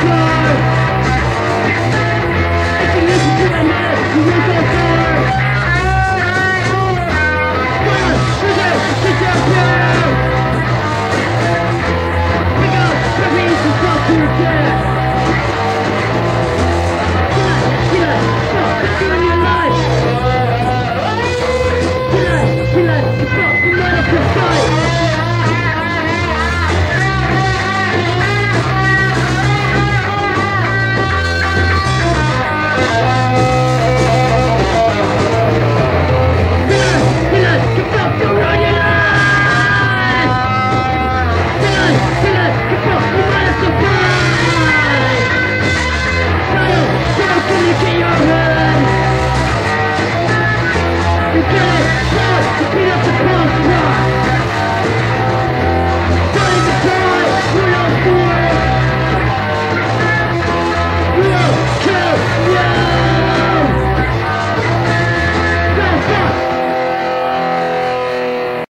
America!